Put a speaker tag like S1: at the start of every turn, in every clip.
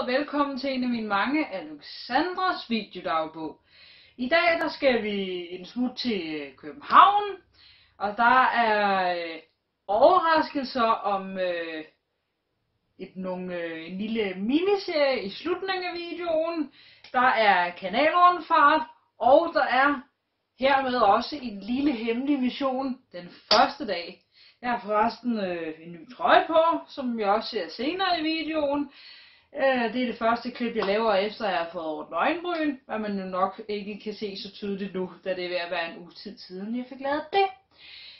S1: og velkommen til en af mine mange Alexandras videodagbog. I dag der skal vi en smut til øh, København, og der er øh, overraskelser om øh, et, nogle, øh, en lille miniserie i slutningen af videoen. Der er kanalrundfart, og der er hermed også en lille hemmelig mission den første dag. Jeg har forresten øh, en ny trøje på, som jeg også ser senere i videoen. Øh, det er det første klip, jeg laver, efter jeg har fået over nøgenbryn, hvad man jo nok ikke kan se så tydeligt nu, da det er ved at være en uge tid siden, jeg fik lavet det.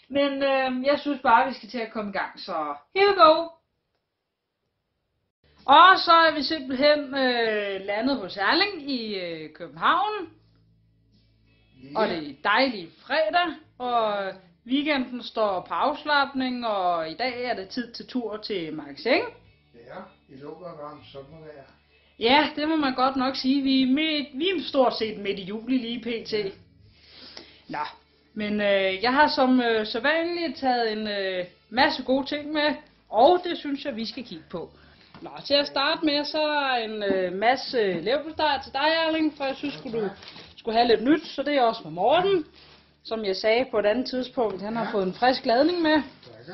S1: Men øh, jeg synes bare, vi skal til at komme i gang, så here we go! Og så er vi simpelthen øh, landet hos Erling i øh, København. Yeah. Og det er dejlig fredag, og weekenden står på afslappning, og i dag er det tid til tur til magasin.
S2: Ja, i lukker varmt sommervejr.
S1: Ja, det må man godt nok sige. Vi er, midt, vi er stort set midt i juli lige pt. Ja. Nå, men øh, jeg har som øh, så vanligt taget en øh, masse gode ting med, og det synes jeg, vi skal kigge på. Nå, til at starte med, så er en øh, masse øh, leverpostej til dig, Erling, for jeg synes, skulle du skulle have lidt nyt, så det er også med Morten. Som jeg sagde på et andet tidspunkt, han har ja. fået en frisk ladning med. Så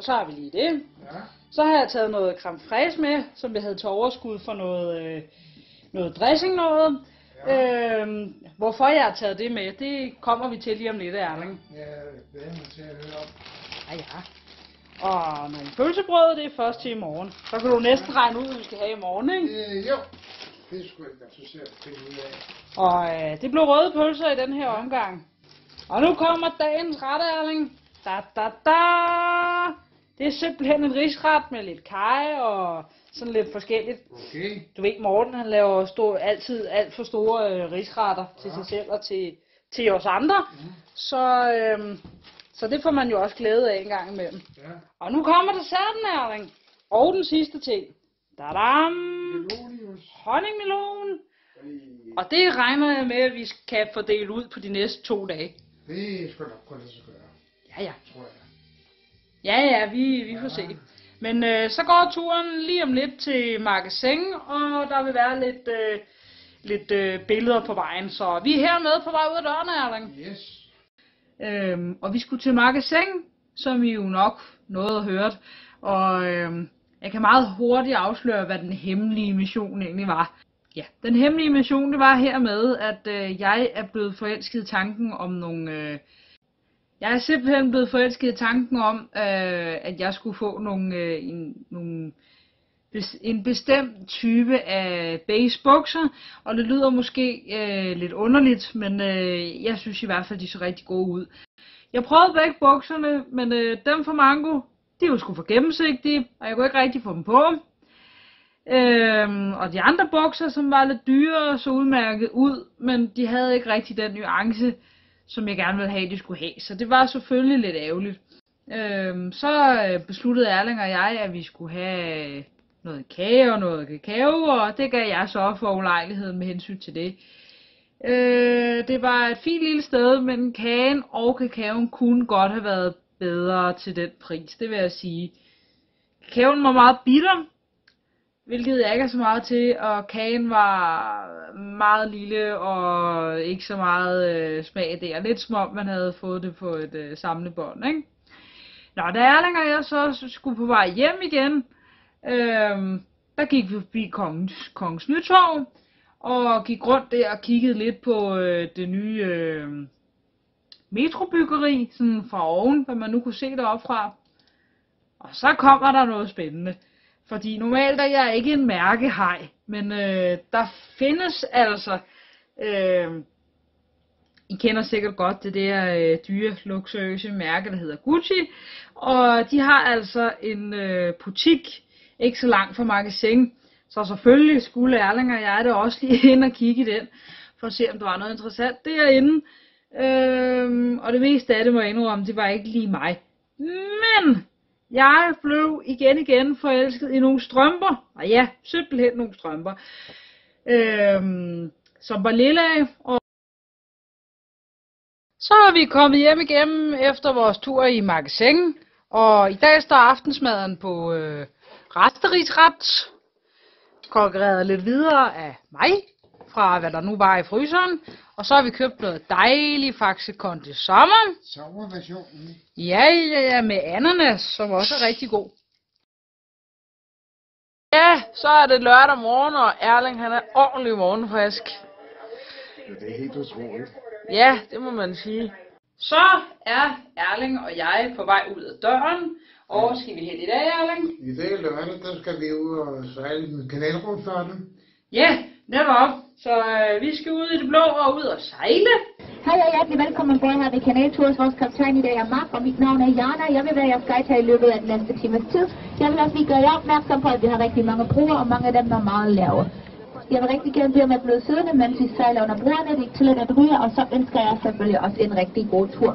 S1: så har vi lige det. Ja. Så har jeg taget noget creme fraise med, som jeg havde til overskud for noget, øh, noget dressing noget. Ja. Øhm, hvorfor jeg har taget det med, det kommer vi til lige om lidt, Erling.
S2: Ja, det er til at høre om.
S1: Ja, ja. Og nogle pølsebrød, det er først til i morgen. Så kan du næsten regne ud, hvad vi skal have i morgen, ikke?
S2: Øh, jo. Det skulle jeg så se at ud af.
S1: Og øh, det blev røde pølser i den her omgang. Og nu kommer dagens ret, Erling. Da, da, da. Det er simpelthen en risret med lidt kaj og sådan lidt forskelligt.
S2: Okay.
S1: Du ved, Morten han laver stor, altid alt for store øh, risretter til ja. sig selv og til, til os andre. Mm. Så, øh, så det får man jo også glæde af en gang imellem. Ja. Og nu kommer desserten, Erling. Og den sidste ting. Da-dam! Honningmelon. Og det regner jeg med, at vi kan fordele ud på de næste to dage.
S2: Det skal nok kunne lade sig gøre.
S1: Ja, ja.
S2: Tror jeg.
S1: Ja, ja, vi, vi får se. Men øh, så går turen lige om lidt til magasin, og der vil være lidt, øh, lidt øh, billeder på vejen. Så vi er hermed på vej ud af døren, Erling.
S2: Yes.
S1: Øhm, og vi skulle til magasin, som I jo nok nåede at hørt. Og øhm, jeg kan meget hurtigt afsløre, hvad den hemmelige mission egentlig var. Ja, den hemmelige mission, det var hermed, at øh, jeg er blevet forelsket i tanken om nogle... Øh, jeg er simpelthen blevet forelsket i tanken om, øh, at jeg skulle få nogle, øh, en, nogle, en bestemt type af beige bukser, og det lyder måske øh, lidt underligt, men øh, jeg synes i hvert fald, de så rigtig gode ud. Jeg prøvede begge bukserne, men øh, dem fra Mango, de var sgu for gennemsigtige, og jeg kunne ikke rigtig få dem på. Øhm, og de andre bukser, som var lidt dyre, så udmærket ud, men de havde ikke rigtig den nuance, som jeg gerne ville have, de skulle have. Så det var selvfølgelig lidt ærgerligt. Øhm, så øh, besluttede Erling og jeg, at vi skulle have øh, noget kage og noget kakao, og det gav jeg så for ulejligheden med hensyn til det. Øh, det var et fint lille sted, men kagen og kakaoen kunne godt have været bedre til den pris, det vil jeg sige. Kakaoen var meget bitter, hvilket jeg ikke er så meget til, og kagen var meget lille og ikke så meget øh, smag der. Lidt som om man havde fået det på et øh, samlebånd, ikke? Nå, da Erling og jeg så skulle på vej hjem igen, øh, der gik vi forbi Kongens, Kongens Nytorv, og gik rundt der og kiggede lidt på øh, det nye øh, metrobyggeri, sådan fra oven, hvad man nu kunne se deroppe fra. Og så kommer der noget spændende. Fordi normalt er jeg ikke en mærkehej, men øh, der findes altså, øh, I kender sikkert godt det der øh, dyre luksuriøse mærke, der hedder Gucci, og de har altså en øh, butik ikke så langt fra magasin, så selvfølgelig skulle Erling og jeg det også lige ind og kigge i den, for at se om der var noget interessant derinde. Øh, og det meste af det må jeg indrømme, det var ikke lige mig. Men jeg blev igen igen forelsket i nogle strømper. Og ja, simpelthen nogle strømper. Øhm, som var lilla. og så er vi kommet hjem igennem efter vores tur i magasin. Og i dag står aftensmaden på øh, resterisret. konkurreret lidt videre af mig, fra hvad der nu var i fryseren. Og så har vi købt noget dejligt faxekon til sommeren.
S2: Sommerversionen.
S1: Ja, ja, ja, med ananas, som også er rigtig god. Ja, så er det lørdag morgen, og Erling han er ordentlig morgenfrisk.
S2: Ja, det er helt utroligt.
S1: Ja, det må man sige. Så er Erling og jeg på vej ud af døren. Og hvor skal vi hen i dag, Erling?
S2: I dag lørdag, der skal vi ud og sejle med kanalrumfarten.
S1: Ja, netop. Så øh, vi skal ud i det blå og ud og sejle.
S3: Hej og hjertelig velkommen på her ved Kanal Tours. Vores kaptajn i dag er Mark, og mit navn er Jana. Jeg vil være jeres guide her i løbet af den næste times tid. Jeg vil også lige gøre jer opmærksom på, at vi har rigtig mange broer, og mange af dem er meget lave. Jeg vil rigtig gerne bede om at blive siddende, mens vi sejler under broerne. Det er ikke tilladt at ryge, og så ønsker jeg selvfølgelig også en rigtig god tur.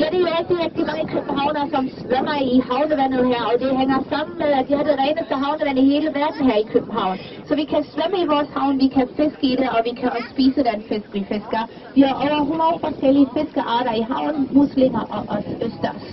S3: Ja, det er jo rigtig, rigtig mange københavnere, som svømmer i havnevandet her, og det hænger sammen med, at de har det reneste havnevand i hele verden her i København. Så vi kan svømme i vores havn, vi kan fiske i det, og vi kan også spise den fisk, vi fisker. Vi har over 100 forskellige fiskearter i havnen, muslinger og også østers.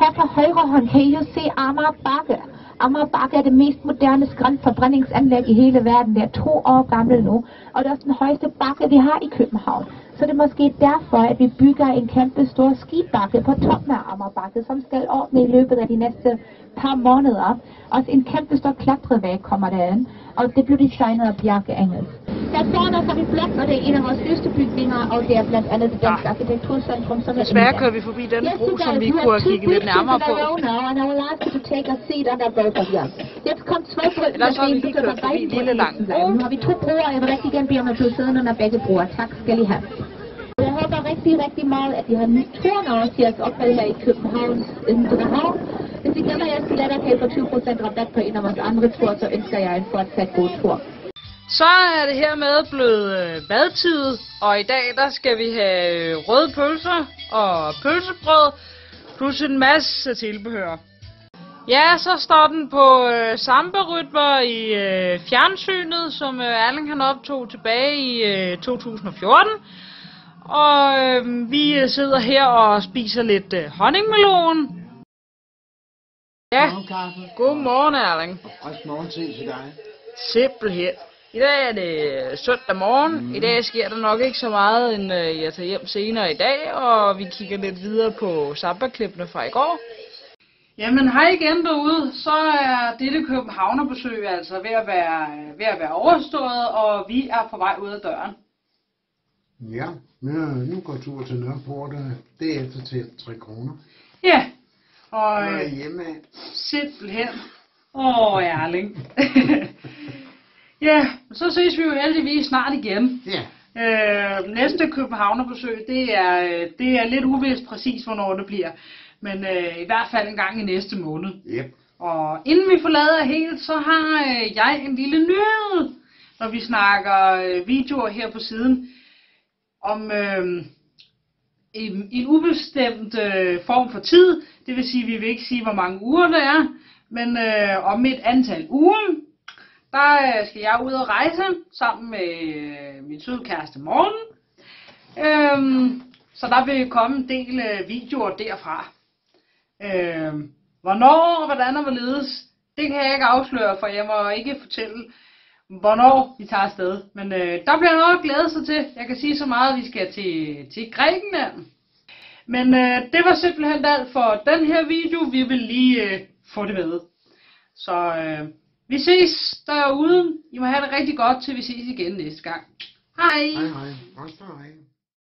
S3: Her på højre hånd kan I jo se Amager Bakke. Amager er det mest moderne skraldforbrændingsanlæg i hele verden. Det er to år gammel nu, og det er også den højeste bakke, vi har i København. Så det er måske derfor, at vi bygger en kæmpe stor skibakke på toppen af Amager Bakke, som skal åbne i løbet af de næste par måneder. Også en kæmpe stor klatrevæg kommer derind, og det blev designet af Bjarke Engels. Der foran os har vi Blok, og det er en af vores største bygninger, og det er blandt andet det danske arkitekturcentrum, som er
S1: Desværre
S3: der.
S1: kører vi forbi den bro,
S3: you
S1: som vi
S3: you
S1: kunne
S3: have
S1: kigget lidt nærmere på.
S3: now, and I will ask you to take a seat under both of them. Jetzt kommt zwei Brücken, bitte
S1: kørt
S3: bei
S1: forbi
S3: beiden
S1: Lille
S3: Brücken
S1: Lang
S3: bleiben. Nu har vi to broer, og jeg vil rigtig gerne bede om at blive siddende under begge broer. Tak skal I have. Jeg håber rigtig, rigtig meget, at I har nyt turen også til jeres ophold her i Københavns Indre Havn. Hvis I glemmer jeres billetter, kan I få 20% rabat på en af vores andre ture, så ønsker jeg en fortsat god tur.
S1: Så er det hermed blevet øh, madtid, og i dag der skal vi have øh, røde pølser og pølsebrød, plus en masse tilbehør. Ja, så står den på øh, samba-rytmer i øh, fjernsynet, som øh, Erling han optog tilbage i øh, 2014. Og øh, vi øh, sidder her og spiser lidt øh, honningmelon. Ja,
S2: Morgenkaffe.
S1: god morgen Erling.
S2: Også morgentid til dig.
S1: Simpelthen. I dag er det søndag morgen. Mm. I dag sker der nok ikke så meget, end øh, jeg tager hjem senere i dag, og vi kigger lidt videre på samba-klippene fra i går. Jamen hej igen derude. Så er dette Københavnerbesøg altså ved at, være, ved at være overstået, og vi er på vej ud af døren.
S2: Ja, nu, nu går tur til Nørreport, og det er efter til 3 kroner.
S1: Ja, og
S2: Nu er jeg
S1: øh,
S2: hjemme af.
S1: simpelthen. Åh, Erling. ja, så ses vi jo heldigvis snart igen.
S2: Ja,
S1: Øh, næste Københavnerbesøg, det er, det er lidt uvist præcis, hvornår det bliver. Men øh, i hvert fald en gang i næste måned.
S2: yep.
S1: Og inden vi forlader helt, så har øh, jeg en lille nyhed, når vi snakker øh, videoer her på siden, om øh, en, en ubestemt øh, form for tid. Det vil sige, at vi vil ikke sige, hvor mange uger det er, men øh, om et antal uger, der øh, skal jeg ud og rejse sammen med øh, min sydkæreste Morten. Øhm, så der vil komme en del øh, videoer derfra. Øhm, hvornår og hvordan og hvorledes, det kan jeg ikke afsløre, for jeg må ikke fortælle, hvornår vi tager afsted. Men øh, der bliver noget at glæde sig til. Jeg kan sige så meget, at vi skal til, til Grækenland. Men øh, det var simpelthen alt for den her video. Vi vil lige øh, få det med. Så øh, vi ses derude. I må have det rigtig godt, til vi ses igen næste gang. Hej!
S2: Hej hej. Også hej.